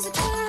music.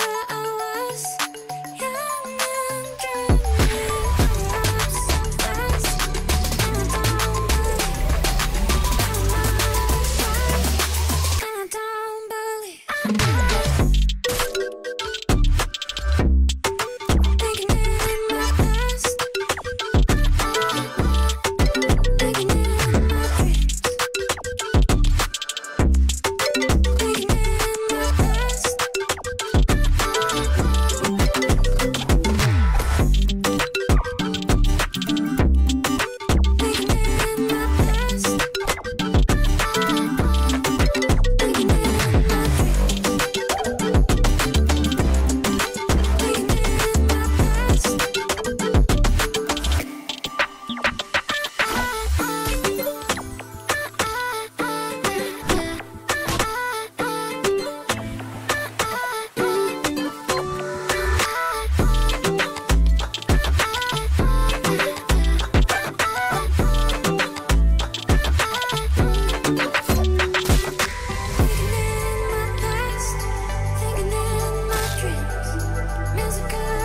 doesn't come